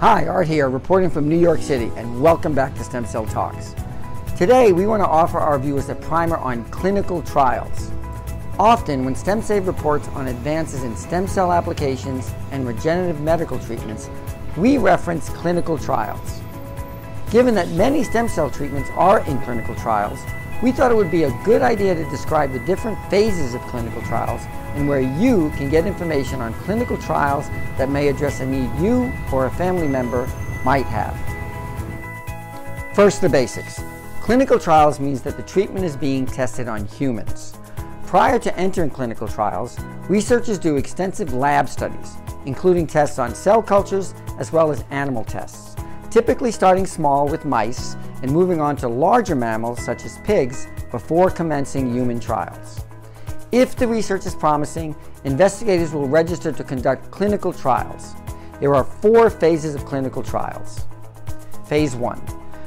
Hi, Art here, reporting from New York City, and welcome back to Stem Cell Talks. Today, we want to offer our viewers a primer on clinical trials. Often, when StemSave reports on advances in stem cell applications and regenerative medical treatments, we reference clinical trials. Given that many stem cell treatments are in clinical trials, we thought it would be a good idea to describe the different phases of clinical trials and where you can get information on clinical trials that may address a need you or a family member might have. First, the basics. Clinical trials means that the treatment is being tested on humans. Prior to entering clinical trials, researchers do extensive lab studies, including tests on cell cultures as well as animal tests, typically starting small with mice and moving on to larger mammals such as pigs before commencing human trials. If the research is promising, investigators will register to conduct clinical trials. There are four phases of clinical trials. Phase 1.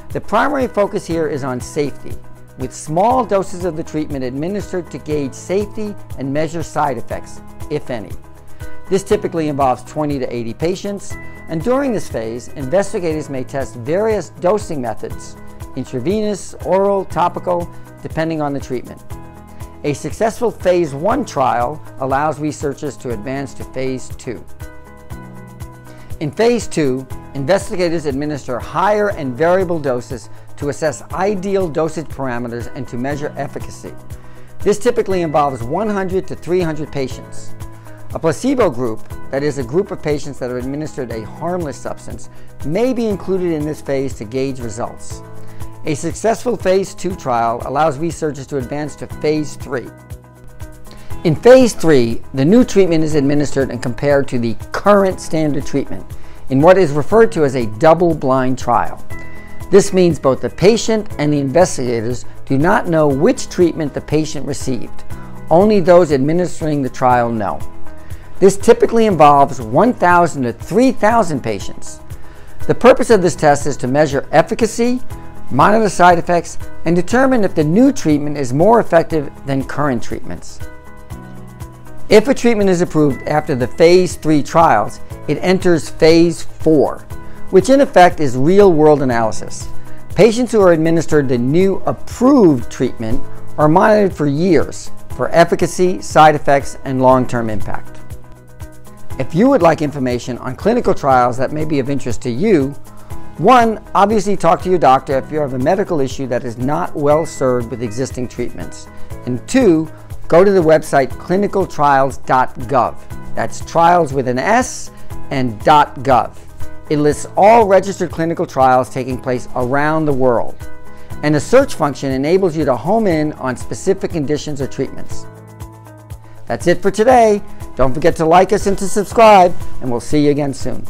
The primary focus here is on safety, with small doses of the treatment administered to gauge safety and measure side effects, if any. This typically involves 20 to 80 patients, and during this phase, investigators may test various dosing methods, intravenous, oral, topical, depending on the treatment. A successful phase one trial allows researchers to advance to phase two. In phase two, investigators administer higher and variable doses to assess ideal dosage parameters and to measure efficacy. This typically involves 100 to 300 patients. A placebo group, that is a group of patients that are administered a harmless substance, may be included in this phase to gauge results. A successful phase 2 trial allows researchers to advance to phase 3. In phase 3, the new treatment is administered and compared to the current standard treatment in what is referred to as a double-blind trial. This means both the patient and the investigators do not know which treatment the patient received. Only those administering the trial know. This typically involves 1,000 to 3,000 patients. The purpose of this test is to measure efficacy, monitor side effects, and determine if the new treatment is more effective than current treatments. If a treatment is approved after the phase 3 trials, it enters phase 4, which in effect is real world analysis. Patients who are administered the new approved treatment are monitored for years for efficacy, side effects, and long term impact. If you would like information on clinical trials that may be of interest to you, one, obviously talk to your doctor if you have a medical issue that is not well served with existing treatments. And two, go to the website clinicaltrials.gov. That's trials with an S and .gov. It lists all registered clinical trials taking place around the world. And the search function enables you to home in on specific conditions or treatments. That's it for today. Don't forget to like us and to subscribe, and we'll see you again soon.